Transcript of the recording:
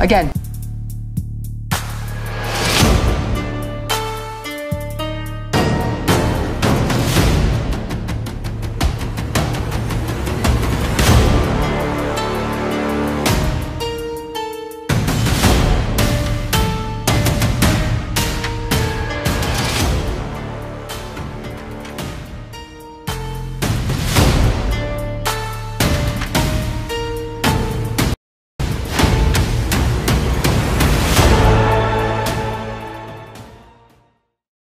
Again,